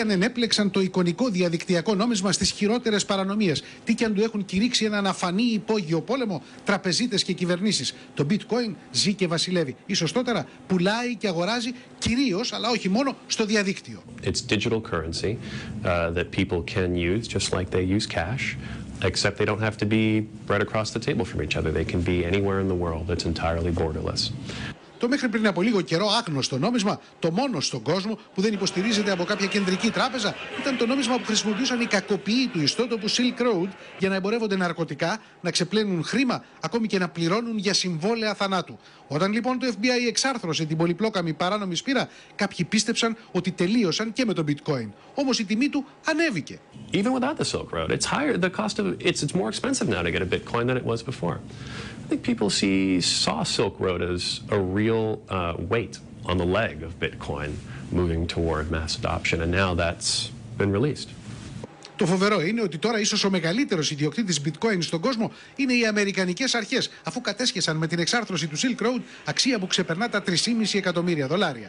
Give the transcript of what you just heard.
Αν ενέπλεξαν το εικονικό διαδικτυακό νόμισμα στις χειρότερες παρανομίες, τι και αν του έχουν κηρύξει έναν αφανή υπόγειο πόλεμο, τραπεζίτες και κυβερνήσεις. Το bitcoin ζει και βασιλεύει. Ή σωστότερα, πουλάει και αγοράζει κυρίως, αλλά όχι μόνο, στο διαδίκτυο. It's digital currency uh, that people can use just like they use cash, except they don't have to be right across the table from each other. They can be anywhere in the world. It's entirely borderless. Το μέχρι πριν από λίγο καιρό άγνωστο νόμισμα, το μόνο στον κόσμο που δεν υποστηρίζεται από κάποια κεντρική τράπεζα, ήταν το νόμισμα που χρησιμοποιούσαν οι κακοποιοί του ιστότοπου Silk Road για να εμπορεύονται ναρκωτικά, να ξεπλένουν χρήμα, ακόμη και να πληρώνουν για συμβόλαια θανάτου. Όταν λοιπόν το FBI εξάρθρωσε την πολυπλόκαμη παράνομη σπήρα, κάποιοι πίστεψαν ότι τελείωσαν και με το bitcoin. Όμως η τιμή του ανέβηκε. Even without the Silk Road, it's higher. The cost of it's it's more expensive now to get a Bitcoin than it was before. I think people see saw Silk Road as a real uh, weight on the leg of Bitcoin moving toward mass adoption, and now that's been released. Το φοβερό είναι ότι τώρα ίσως ο μεγαλύτερος ιδιοκτήτης bitcoin στον κόσμο είναι οι Αμερικανικές αρχές, αφού κατέσχεσαν με την εξάρθρωση του Silk Road αξία που ξεπερνά τα 3,5 εκατομμύρια δολάρια.